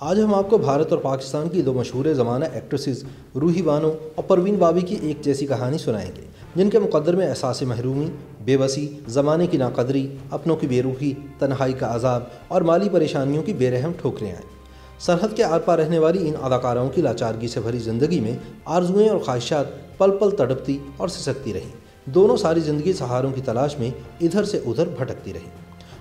आज हम आपको भारत और पाकिस्तान की दो मशहूर ज़माना एक्ट्रेसेस रूही बानो और परवीन बाबी की एक जैसी कहानी सुनाएँगे, जिनके मुकदर में एहसास महरूमी, बेबसी, ज़माने की नाकदरी, अपनों की बेरूही तन्हाई का अजाब और माली परेशानियों की बेरहम ठोकरें आएँ। सरहद के आर पार रहने वाली इन अदाकाराओं की लाचारगी से भरी ज़िंदगी में आरजुएँ और ख्वाहिशात पल पल तड़पती और सिसकती रहीं। दोनों सारी ज़िंदगी सहारों की तलाश में इधर से उधर भटकती रहीं।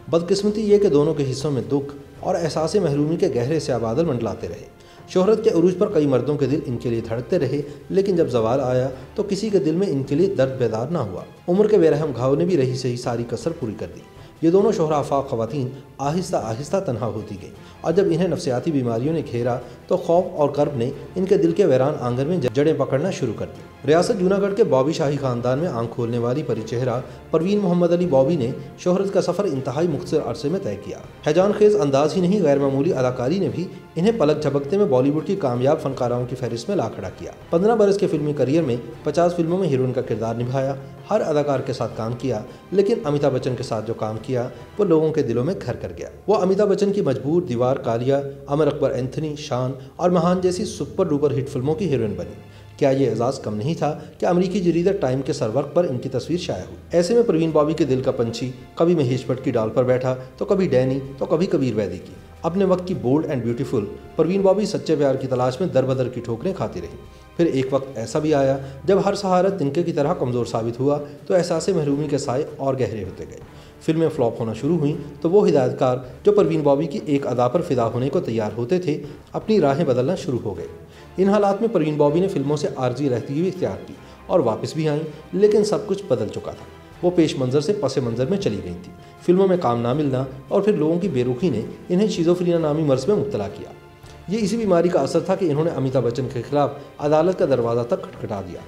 बदकिस्मती ये कि दोनों के हिस्सों में दुख और एहसास महरूमी के गहरे से आबादल मंडलाते रहे। शोहरत के अरूज पर कई मर्दों के दिल इनके लिए धड़कते रहे, लेकिन जब जवाल आया तो किसी के दिल में इनके लिए दर्द बेदार ना हुआ। उम्र के बेरहम घाव ने भी रही सही सारी कसर पूरी कर दी। ये दोनों शोहरा आफाक खवतिन आहिस्ता आहिस्ता तनहा होती गई और जब इन्हें नफसियाती बीमारियों ने घेरा तो खौफ और कर्ब ने इनके दिल के वैरान आँगन में जड़ें पकड़ना शुरू कर दी। रियासत जूनागढ़ के बॉबी शाही खानदान में आँख खोलने वाली परिचेहरा परवीन मोहम्मद अली बॉबी ने शोहरत का सफ़र इंतहाई मुख्तर अरसे में तय किया। हैजान खेज अंदाज ही नहीं गैर मामूली अदाकारी ने भी इन्हें पलक झपकते में बॉलीवुड की कामयाब फनकाराओं की फहरिस्त में ला खड़ा किया। पंद्रह बरस के फिल्मी करियर में पचास फ़िल्मों में हीरोइन का किरदार निभाया। हर अदाकार के साथ काम किया, लेकिन अमिताभ बच्चन के साथ जो काम किया, वो लोगों के दिलों में घर कर गया। वो अमिताभ बच्चन की मजबूर दीवार कालिया, अमर अकबर एंथनी, शान और महान जैसी सुपर डुपर हिट फ़िल्मों की हीरोइन बनी। क्या ये एजाज़ कम नहीं था कि अमरीकी जरीदा टाइम के सरवर्क पर इनकी तस्वीर शाया हुई? ऐसे में प्रवीण बॉबी के दिल का पंछी, कभी महेश भट्ट की डाल पर बैठा तो कभी डैनी तो कभी कबीर वैदी की। अपने वक्त की bold and beautiful Parveen Babi सच्चे प्यार की तलाश में दर बदर की ठोकरें खाती रही। फिर एक वक्त ऐसा भी आया, जब हर सहारा तिनके की तरह कमज़ोर साबित हुआ तो एहसास महरूमी के साय और गहरे होते गए। फ़िल्में फ्लॉप होना शुरू हुई तो वो हिदायतकार जो परवीन बॉबी की एक अदा पर फिदा होने को तैयार होते थे, अपनी राहें बदलना शुरू हो गए। इन हालात में परवीन बॉबी ने फ़िल्मों से आर्जी रहती हुई इख्तियार की और वापस भी आई, लेकिन सब कुछ बदल चुका था। वो पेश मंज़र से पस मंज़र में चली गई थी। फ़िल्मों में काम ना मिलना और फिर लोगों की बेरुखी ने इन्हें शीजोफ्रीना नामी मर्ज में मुबतला किया। ये इसी बीमारी का असर था कि इन्होंने अमिताभ बच्चन के खिलाफ अदालत का दरवाज़ा तक खटखटा दिया।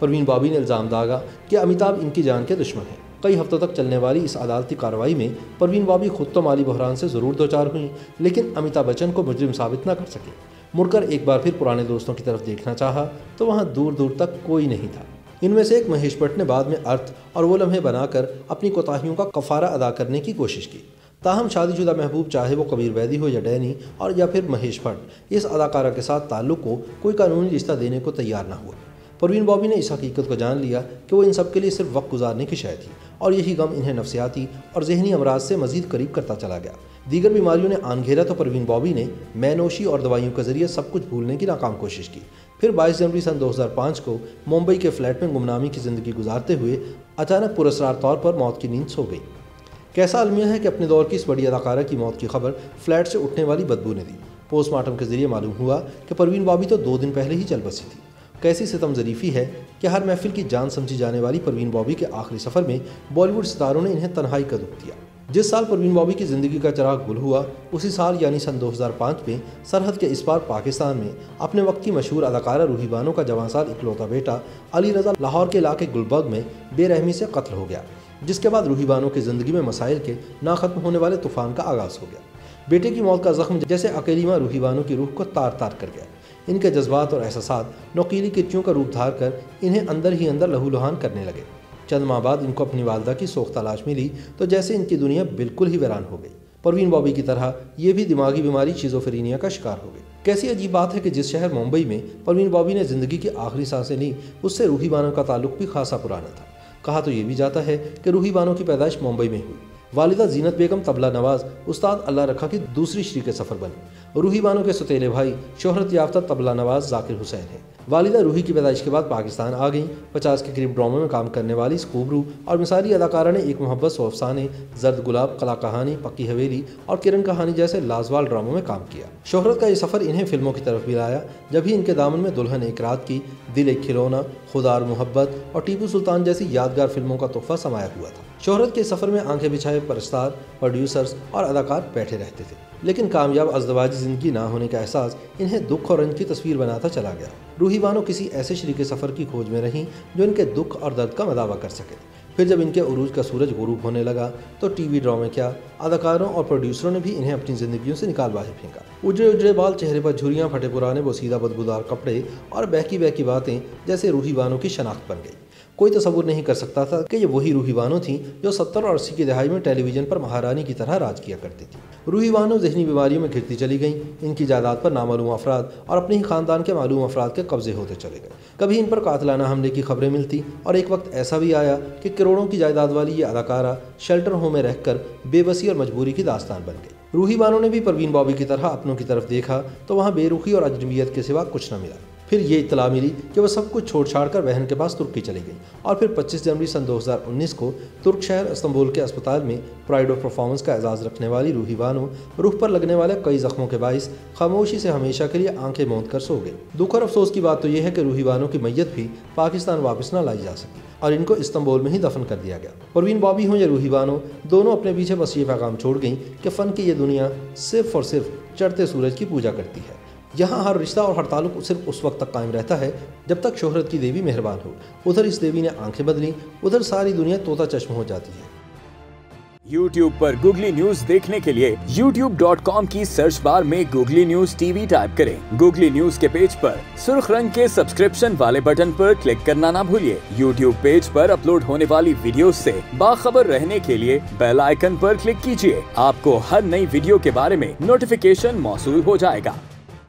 परवीन बॉबी ने इल्ज़ाम दागा कि अमिताभ इनकी जान के दुश्मन हैं। कई हफ्तों तक चलने वाली इस अदालती कार्रवाई में परवीन बॉबी खुद तो माली बहरान से ज़रूर दो चार हुई, लेकिन अमिताभ बच्चन को मुजरिम साबित न कर सके। मुड़कर एक बार फिर पुराने दोस्तों की तरफ़ देखना चाहा तो वहाँ दूर दूर तक कोई नहीं था। इनमें से एक महेश भट्ट ने बाद में अर्थ और वो लम्हे बनाकर अपनी कोताहियों का कफारा अदा करने की कोशिश की। ताहम शादीशुदा महबूब चाहे वो कबीर वैदी हो या डैनी और या फिर महेश भट्ट, इस अदाकारा के साथ ताल्लुक़ को कोई कानूनी रिश्ता देने को तैयार ना हुआ। परवीन बॉबी ने इस हकीकत को जान लिया कि वो इन सब के लिए सिर्फ़ वक्त गुजारने की शायद थी और यही गम इन्हें नफसियाती और जहनी अमराज से मजीद करीब करता चला गया। दीगर बीमारियों ने आन घेरा तो परवीन बॉबी ने मैनोशी और दवाइयों के ज़रिए सब कुछ भूलने की नाकाम कोशिश की। फिर 22 जनवरी सन 2005 को मुंबई के फ्लैट में गुमनामी की ज़िंदगी गुजारते हुए अचानक पुरस्कार तौर पर मौत की नींद सो गई। कैसा अलमिया है कि अपने दौर की इस बड़ी अदाकारा की मौत की खबर फ्लैट से उठने वाली बदबू ने दी। पोस्टमार्टम के ज़रिए मालूम हुआ कि परवीन बॉबी तो दो दिन पहले ही चल बसी थी। कैसी सितम जरीफ़ी है कि हर महफिल की जान समझी जाने वाली परवीन बॉबी के आखिरी सफ़र में बॉलीवुड सितारों ने इन्हें तनहाई का दुख दिया। जिस साल परवीन बॉबी की ज़िंदगी का चराग गुल हुआ, उसी साल यानी सन 2005 में सरहद के इस पार पाकिस्तान में अपने वक्त की मशहूर अदाकारा रूही बानो का जवान साल इकलौता बेटा अली रजा लाहौर के इलाके गुलबर्ग में बेरहमी से कत्ल हो गया, जिसके बाद रूही बानो की ज़िंदगी में मसाइल के ना ख़त्म होने वाले तूफ़ान का आगाज़ हो गया। बेटे की मौत का जख्म जैसे अकेली माँ रूही बानो की रूह को तार तार कर गया। इनके जज्बात और एहसास नौकीली किरचियों का रूप धार कर इन्हें अंदर ही अंदर लहूलुहान करने लगे। चंद माह बाद इनको अपनी वालदा की सोख तलाश मिली तो जैसे इनकी दुनिया बिल्कुल ही वीरान हो गई। परवीन बॉबी की तरह ये भी दिमागी बीमारी चीज़ोफरीनिया का शिकार हो गई कैसी अजीब बात है कि जिस शहर मुंबई में परवीन बॉबी ने ज़िंदगी की आखिरी साँसें ली, उससे रूही बानो का ताल्लुक भी खासा पुराना था। कहा तो ये भी जाता है कि रूही बानो की पैदाइश मुंबई में हुई। वालिदा जीनत बेगम तबला नवाज़, उस्ताद अल्लाह रखा की दूसरी श्री के सफ़र बनी। रूही बानो के सतीले भाई, शोहरत याफ्ता तबला नवाज़ जाकिर हुसैन है। वालिदा रूही की पैदाइश के बाद पाकिस्तान आ गई। पचास के करीब ड्रामों में काम करने वाली इस खूबरू और मिसाली अदाकारा ने एक मोहब्बत सोफसाने जर्द गुलाब, कला कहानी, पक्की हवेली और किरण कहानी जैसे लाजवाल ड्रामों में काम किया। शोहरत का ये सफ़र इन्हें फ़िल्मों की तरफ़ भी लाया, जब ही इनके दामन में दुल्हन एक रात की दिल एक खिलौना, खुदार मोहब्बत और टीपू सुल्तान जैसी यादगार फ़िल्मों का तोहफा समाया हुआ था। शोहरत के सफ़र में आँखें बिछाए परस्तार प्रोड्यूसर्स और अदाकार बैठे रहते थे। लेकिन कामयाब अजदवाजी ज़िंदगी ना होने का एहसास इन्हें दुख और रंज की तस्वीर बनाता चला गया। रूही बानो किसी ऐसे शरीक सफ़र की खोज में रहीं जो इनके दुख और दर्द का मदावा कर सके। फिर जब इनके अरूज का सूरज गुरूब होने लगा तो टीवी ड्रामे क्या, अदाकारों और प्रोड्यूसरों ने भी इन्हें अपनी ज़िंदगियों से निकाल बाहर फेंका। उजड़े उजड़े बाल चेहरे पर झुरियाँ फटे पुराने सीधा बदबूदार कपड़े और बहकी बहकी बातें जैसे रूही बानों की शनाख्त बन गई। कोई तस्वुर नहीं कर सकता था कि ये वही रूही बानो थी जो सत्तर और अस्सी की दहाई में टेलीविज़न पर महारानी की तरह राज किया करती थी। रूही बानो जहनी बीमारियों में घिरती चली गई। इनकी जायदाद पर नामालूम अफराद और अपने ही खानदान के मालूम अफराद के कब्जे होते चले गए। कभी इन पर कातलाना हमले की खबरें मिलती और एक वक्त ऐसा भी आया कि करोड़ों की जायदाद वाली ये अदाकारा शेल्टर होम में रहकर बेबसी और मजबूरी की दास्तान बन गई। रूही बानो ने भी परवीन बॉबी की तरह अपनों की तरफ़ देखा तो वहाँ बेरुखी और अजनबियत के सिवा कुछ न मिला। फिर ये इतला मिली कि वह सब कुछ छोड़ छाड़ कर बहन के पास तुर्की चली गई और फिर 25 जनवरी सन 2019 को तुर्क शहर इस्तंबुल के अस्पताल में प्राइड ऑफ़ परफॉर्मेंस का एजाज़ रखने वाली रूही बानो रूह पर लगने वाले कई जख्मों के बायस खामोशी से हमेशा के लिए आँखें मौत कर सो गई दुख और अफसोस की बात तो यह है कि रूही बानो की मैयत भी पाकिस्तान वापस न लाई जा सकी और इनको इस्तंबुल में ही दफन कर दिया गया। परवीन बॉबी हों या रूही बानो दोनों अपने पीछे बस ये पैगाम छोड़ गई कि फ़न की ये दुनिया सिर्फ़ और सिर्फ़ चढ़ते सूरज की पूजा करती है। यहाँ हर रिश्ता और हर ताल्लुक सिर्फ़ उस वक्त तक कायम रहता है, जब तक शोहरत की देवी मेहरबान हो। उधर इस देवी ने आँखें बदली, उधर सारी दुनिया तोता चश्म हो जाती है। YouTube पर गूगली न्यूज़ देखने के लिए YouTube.com की सर्च बार में गूगली न्यूज़ टीवी टाइप करें। गूगली न्यूज़ के पेज पर सुर्ख रंग के सब्सक्रिप्शन वाले बटन पर क्लिक करना ना भूलिए। YouTube पेज पर अपलोड होने वाली वीडियो से बाखबर रहने के लिए बेल आइकन पर क्लिक कीजिए। आपको हर नई वीडियो के बारे में नोटिफिकेशन मौसू हो जाएगा।